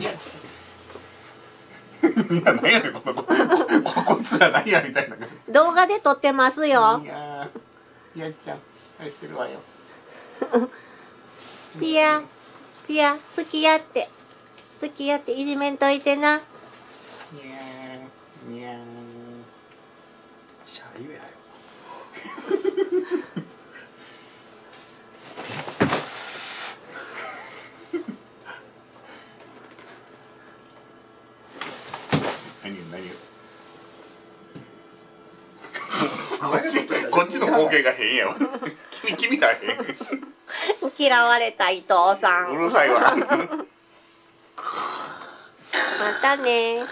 き やいや何やねんこのこここいつら何やみたいな動画で撮ってますよいやーやっちゃん愛してるわよピアピア好きやって好きやっていじめんといてなにゃーにゃーシャリウェアよ何何こっちこっちの光景が変やわ。君君だ変嫌われた伊藤さうんるさいわ。またね